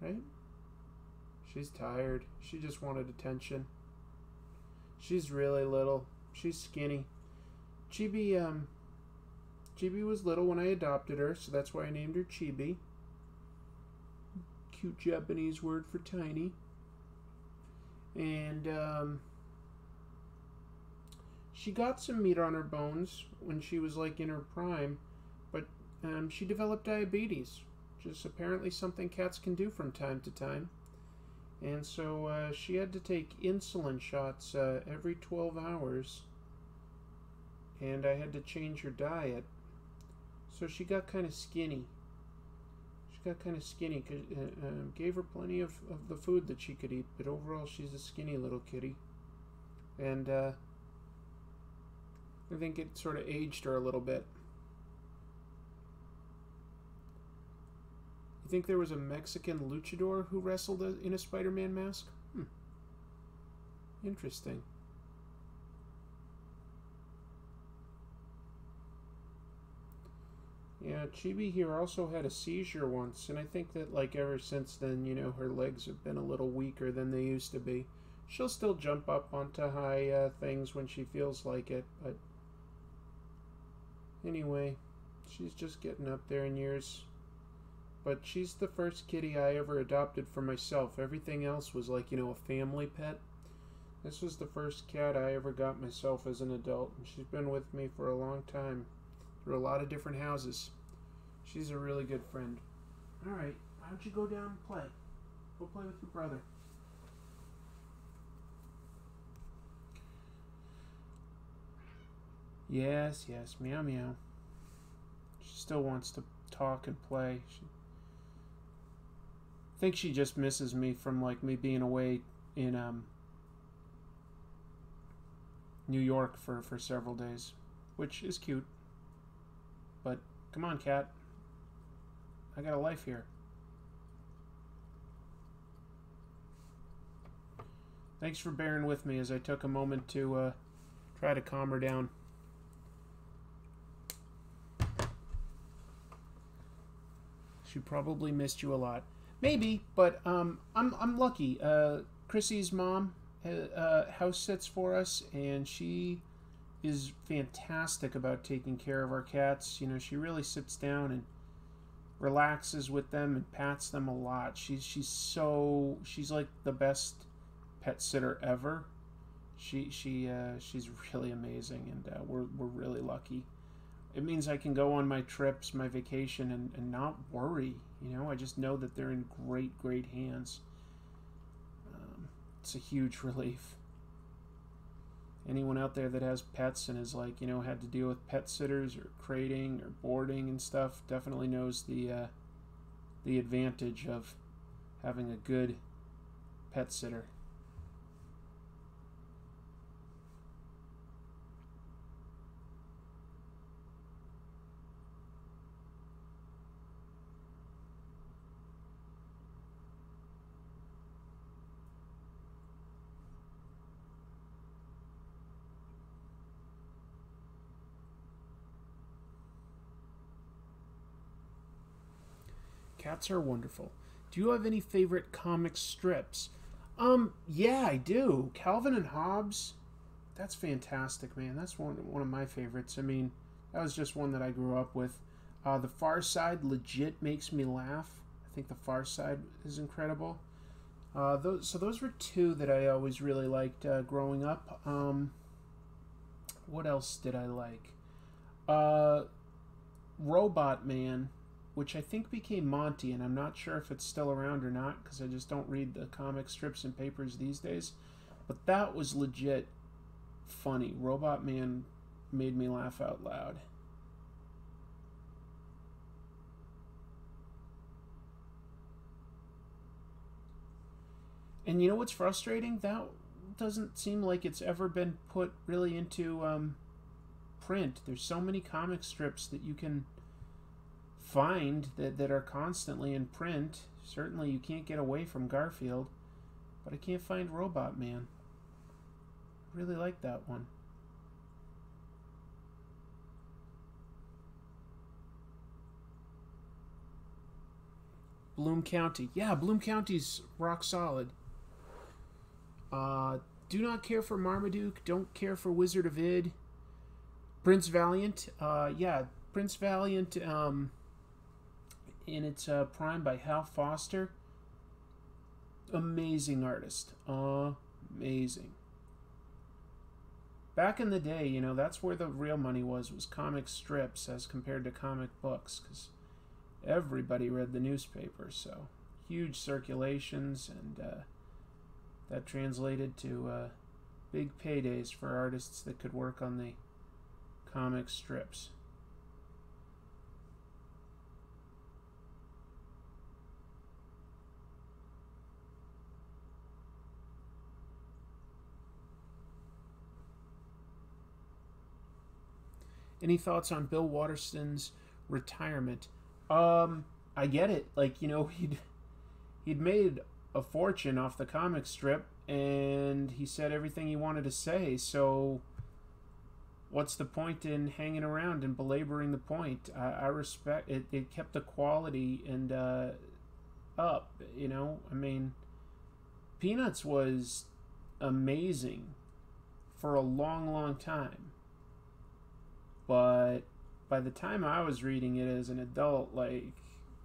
Right? She's tired. She just wanted attention. She's really little. She's skinny. Chibi, um, Chibi was little when I adopted her, so that's why I named her Chibi. Cute Japanese word for tiny. And, um, she got some meat on her bones when she was like in her prime, but um, she developed diabetes, which is apparently something cats can do from time to time. And so uh, she had to take insulin shots uh, every 12 hours. And I had to change her diet. So she got kind of skinny. She got kind of skinny. Uh, uh, gave her plenty of, of the food that she could eat. But overall, she's a skinny little kitty. And uh, I think it sort of aged her a little bit. Think there was a Mexican luchador who wrestled in a Spider-Man mask? Hmm. Interesting. Yeah, Chibi here also had a seizure once, and I think that, like, ever since then, you know, her legs have been a little weaker than they used to be. She'll still jump up onto high uh, things when she feels like it, but anyway, she's just getting up there in years. But she's the first kitty I ever adopted for myself. Everything else was like, you know, a family pet. This was the first cat I ever got myself as an adult, and she's been with me for a long time, through a lot of different houses. She's a really good friend. Alright, why don't you go down and play? Go play with your brother. Yes, yes, meow meow. She still wants to talk and play. She think she just misses me from like me being away in um, New York for, for several days, which is cute. But come on, cat. I got a life here. Thanks for bearing with me as I took a moment to uh, try to calm her down. She probably missed you a lot. Maybe, but um, I'm I'm lucky. Uh, Chrissy's mom uh, uh, house sits for us, and she is fantastic about taking care of our cats. You know, she really sits down and relaxes with them and pats them a lot. She's she's so she's like the best pet sitter ever. She she uh, she's really amazing, and uh, we're we're really lucky. It means I can go on my trips, my vacation, and, and not worry. You know, I just know that they're in great, great hands. Um, it's a huge <laughs> relief. Anyone out there that has pets and is like, you know, had to deal with pet sitters or crating or boarding and stuff definitely knows the uh, the advantage of having a good pet sitter. Are wonderful. Do you have any favorite comic strips? Um, yeah, I do. Calvin and Hobbes. That's fantastic, man. That's one one of my favorites. I mean, that was just one that I grew up with. Uh, the Far Side legit makes me laugh. I think the Far Side is incredible. Uh, those, so those were two that I always really liked uh, growing up. Um, what else did I like? Uh, Robotman which I think became Monty, and I'm not sure if it's still around or not because I just don't read the comic strips and papers these days. But that was legit funny. Robotman made me laugh out loud. And you know what's frustrating? That doesn't seem like it's ever been put really into um, print. There's so many comic strips that you can find that, that are constantly in print. Certainly, you can't get away from Garfield, but I can't find Robotman. Really like that one. Bloom County. Yeah, Bloom County's rock solid. Uh, do not care for Marmaduke. Don't care for Wizard of Id. Prince Valiant. Uh, yeah, Prince Valiant. Um, in its uh, prime by Hal Foster. Amazing artist. Amazing. Back in the day, you know, that's where the real money was, was comic strips as compared to comic books, because everybody read the newspaper, so huge circulations, and uh, that translated to uh, big paydays for artists that could work on the comic strips. Any thoughts on Bill Watterson's retirement? Um, I get it. Like you know, <laughs> he'd he'd made a fortune off the comic strip, and he said everything he wanted to say. So, what's the point in hanging around and belaboring the point? I, I respect it. It kept the quality and uh, up. You know, I mean, Peanuts was amazing for a long, long time but by the time I was reading it as an adult, like,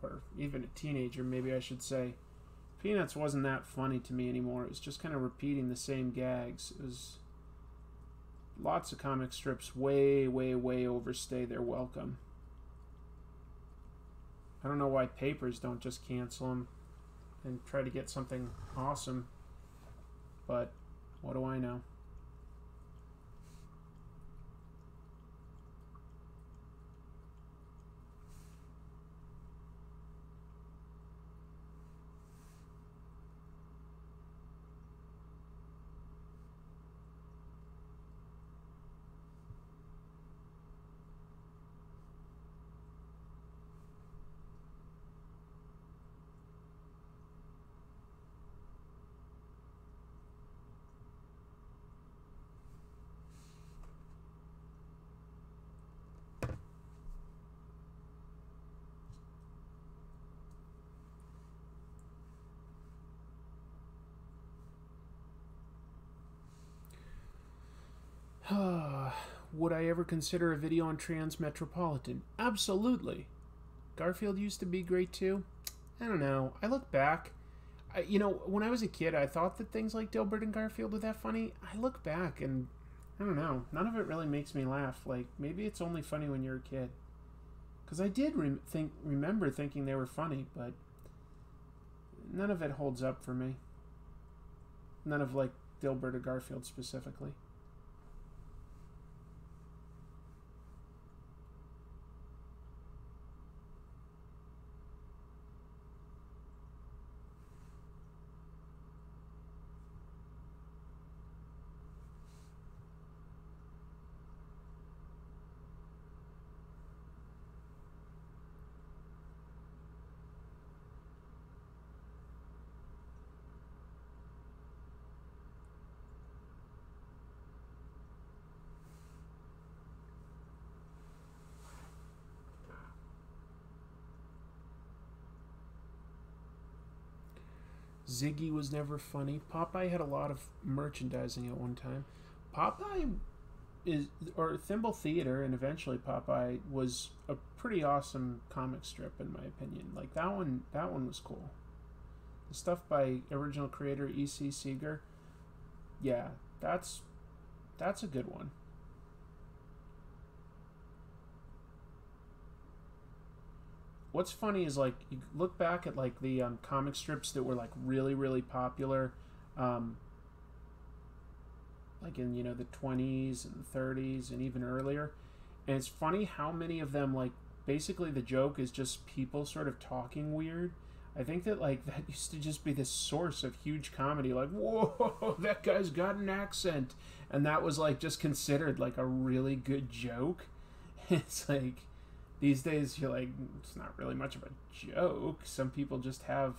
or even a teenager, maybe I should say, Peanuts wasn't that funny to me anymore. It was just kind of repeating the same gags. It was lots of comic strips way, way, way overstay their welcome. I don't know why papers don't just cancel them and try to get something awesome, but what do I know? Would I ever consider a video on Transmetropolitan? Absolutely. Garfield used to be great too. I don't know. I look back. I, you know, when I was a kid, I thought that things like Dilbert and Garfield were that funny. I look back and I don't know. None of it really makes me laugh. Like maybe it's only funny when you're a kid. Because I did re- think remember thinking they were funny, but none of it holds up for me. None of like Dilbert or Garfield specifically. Ziggy was never funny. Popeye had a lot of merchandising at one time. Popeye is or Thimble Theater and eventually Popeye was a pretty awesome comic strip in my opinion. Like that one that one was cool. The stuff by original creator E.C. Segar, yeah, that's that's a good one. What's funny is like you look back at like the um, comic strips that were like really really popular um, like in you know the 20s and 30s and even earlier. And it's funny how many of them like basically the joke is just people sort of talking weird. I think that like <laughs> that used to just be this source of huge comedy like whoa <laughs> that guy's got an accent. And that was like just considered like a really good joke. <laughs> It's like these days you're like it's not really much of a joke some people just have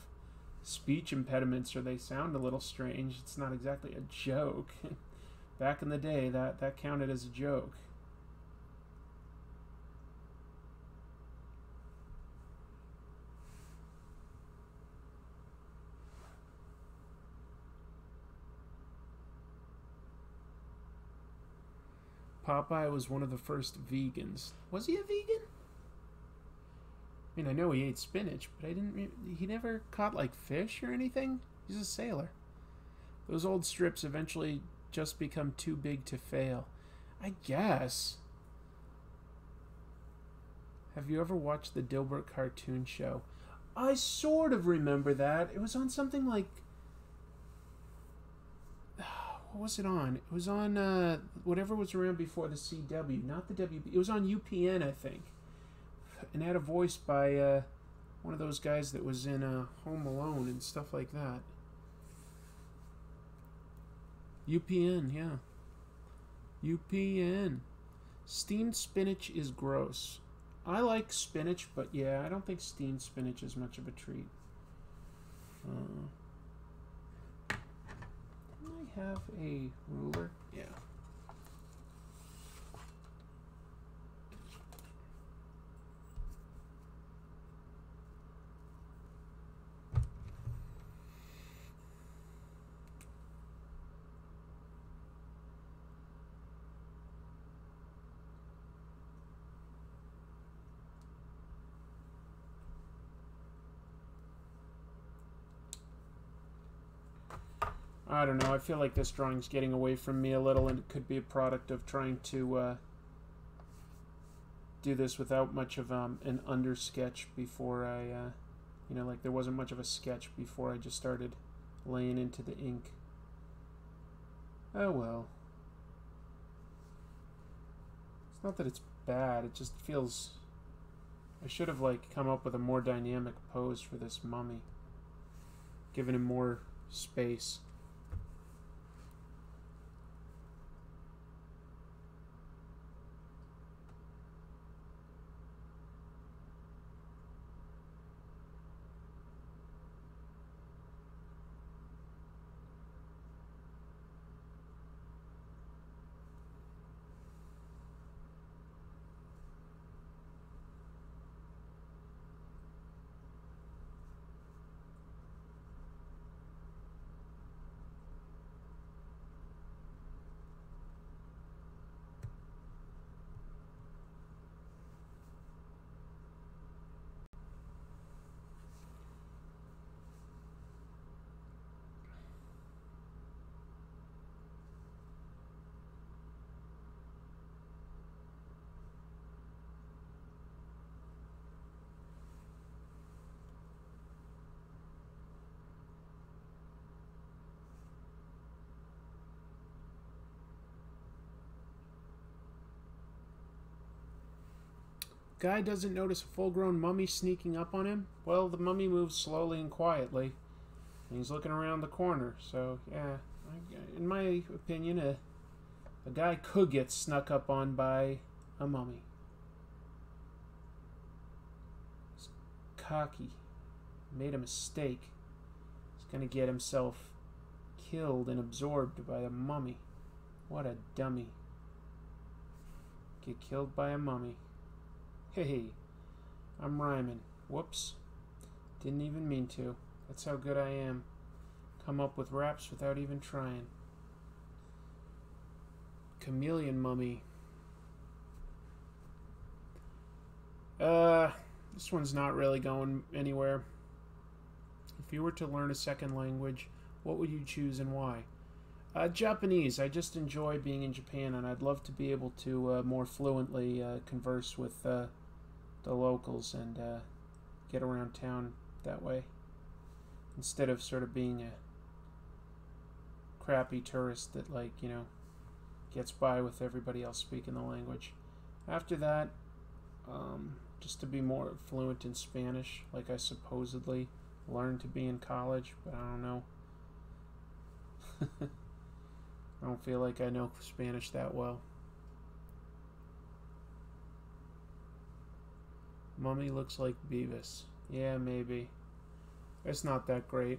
speech impediments or they sound a little strange it's not exactly a joke <laughs> back in the day that that counted as a joke Popeye was one of the first vegans. Was he a vegan? I mean, I know he ate spinach, but I didn't. He never caught like fish or anything. He's a sailor. Those old strips eventually just become too big to fail. I guess. Have you ever watched the Dilbert cartoon show? I sort of remember that. It was on something like. <sighs> What was it on? It was on uh, whatever was around before the CW, not the WB. It was on UPN, I think and had a voice by uh, one of those guys that was in uh, Home Alone and stuff like that. UPN, yeah. UPN. Steamed spinach is gross. I like spinach, but yeah, I don't think steamed spinach is much of a treat. Uh, I have a ruler? Yeah. I don't know. I feel like this drawing's getting away from me a little, and it could be a product of trying to uh, do this without much of um, an under sketch before I, uh, you know, like there wasn't much of a sketch before I just started laying into the ink. Oh well. It's not that it's bad, it just feels... I should have, like, come up with a more dynamic pose for this mummy. Given him more space. Guy doesn't notice a full-grown mummy sneaking up on him. Well, the mummy moves slowly and quietly. And he's looking around the corner. So, yeah, in my opinion, a, a guy could get snuck up on by a mummy. He's cocky. Made a mistake. He's going to get himself killed and absorbed by a mummy. What a dummy. Get killed by a mummy. Hey, I'm rhyming. Whoops. Didn't even mean to. That's how good I am. Come up with raps without even trying. Chameleon Mummy. Uh, this one's not really going anywhere. If you were to learn a second language, what would you choose and why? Uh, Japanese. I just enjoy being in Japan, and I'd love to be able to uh, more fluently uh, converse with uh, the locals and uh, get around town that way, instead of sort of being a crappy tourist that, like, you know, gets by with everybody else speaking the language. After that, um, just to be more fluent in Spanish, like I supposedly learned to be in college, but I don't know. <laughs> I don't feel like I know Spanish that well. Mummy looks like Beavis. Yeah, maybe. It's not that great.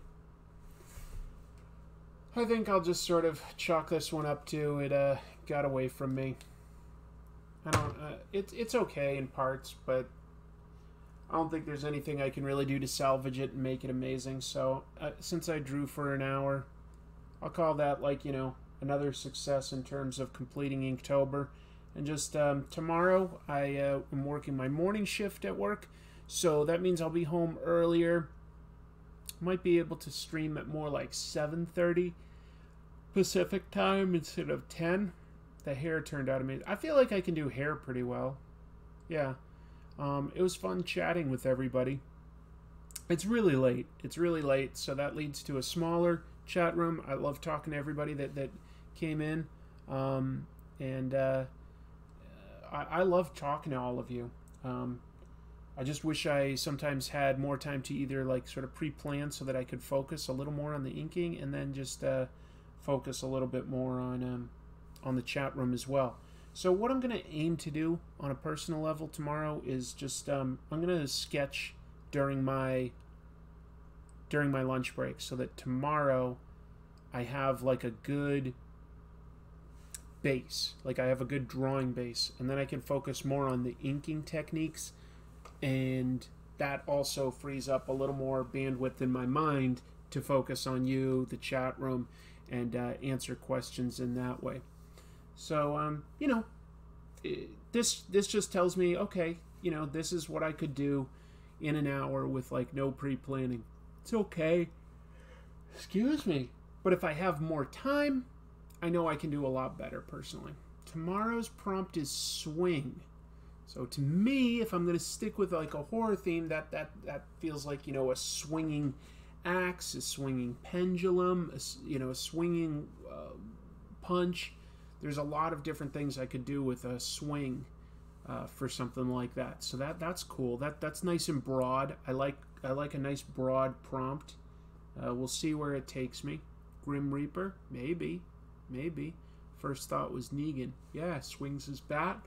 I think I'll just sort of chalk this one up to it uh, got away from me. I don't. Uh, it's it's okay in parts, but I don't think there's anything I can really do to salvage it and make it amazing. So uh, since I drew for an hour, I'll call that like you know another success in terms of completing Inktober. And just um, tomorrow, I uh, am working my morning shift at work, so that means I'll be home earlier. Might be able to stream at more like 7:30 Pacific time instead of 10. The hair turned out amazing. I feel like I can do hair pretty well. Yeah. Um, it was fun chatting with everybody. It's really late. It's really late, so that leads to a smaller chat room. I love talking to everybody that, that came in. Um, and uh, I, I love talking to all of you. Um, I just wish I sometimes had more time to either like sort of pre-plan so that I could focus a little more on the inking and then just uh, focus a little bit more on um, on the chat room as well. So what I'm going to aim to do on a personal level tomorrow is just um, I'm going to sketch during my during my lunch break so that tomorrow I have like a good base. Like I have a good drawing base, and then I can focus more on the inking techniques, and that also frees up a little more bandwidth in my mind to focus on you, the chat room, and uh, answer questions in that way. So, um, you know, this this just tells me, okay, you know, this is what I could do in an hour with like no pre-planning. It's okay. Excuse me. But if I have more time, I know I can do a lot better personally. Tomorrow's prompt is swing. So to me, if I'm going to stick with like a horror theme, that that that feels like you know a swinging axe, a swinging pendulum, a, you know a swinging uh, punch. There's a lot of different things I could do with a swing uh, for something like that. So that that's cool. That that's nice and broad. I like I like a nice broad prompt. Uh, we'll see where it takes me. Grim Reaper, maybe. Maybe. First thought was Negan. Yeah, swings his bat.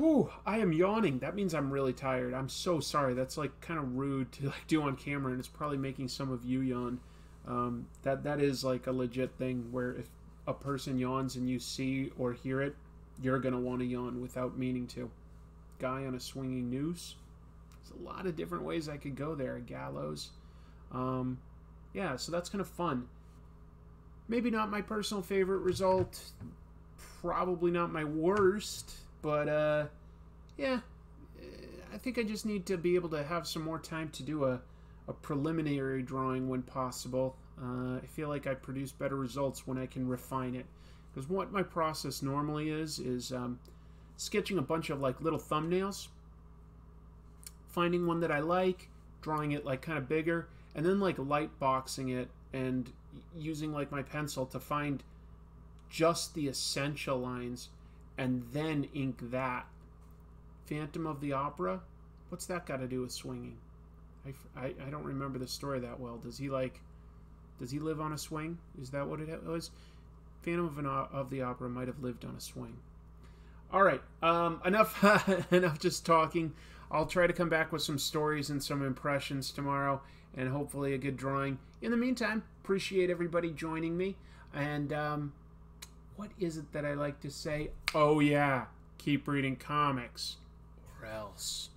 Ooh, I am yawning. That means I'm really tired. I'm so sorry. That's like kind of rude to like do on camera, and it's probably making some of you yawn. Um, that that is like a legit thing where if a person yawns and you see or hear it, you're gonna want to yawn without meaning to. Guy on a swinging noose. There's a lot of different ways I could go there. Gallows. Um, yeah, so that's kind of fun. Maybe not my personal favorite result. Probably not my worst. But, uh, yeah. I think I just need to be able to have some more time to do a, a preliminary drawing when possible. Uh, I feel like I produce better results when I can refine it. Because what my process normally is, is um, sketching a bunch of like little thumbnails, finding one that I like, drawing it like kind of bigger, and then like light boxing it and using like my pencil to find just the essential lines and then ink that Phantom of the Opera. What's that got to do with swinging? I, I, I don't remember the story that well. Does he like? Does he live on a swing? Is that what it was? Phantom of, an, of the Opera might have lived on a swing. All right, um, enough <laughs> enough just talking. I'll try to come back with some stories and some impressions tomorrow, and hopefully a good drawing. In the meantime, appreciate everybody joining me. And um, what is it that I like to say? Oh yeah, keep reading comics, or else.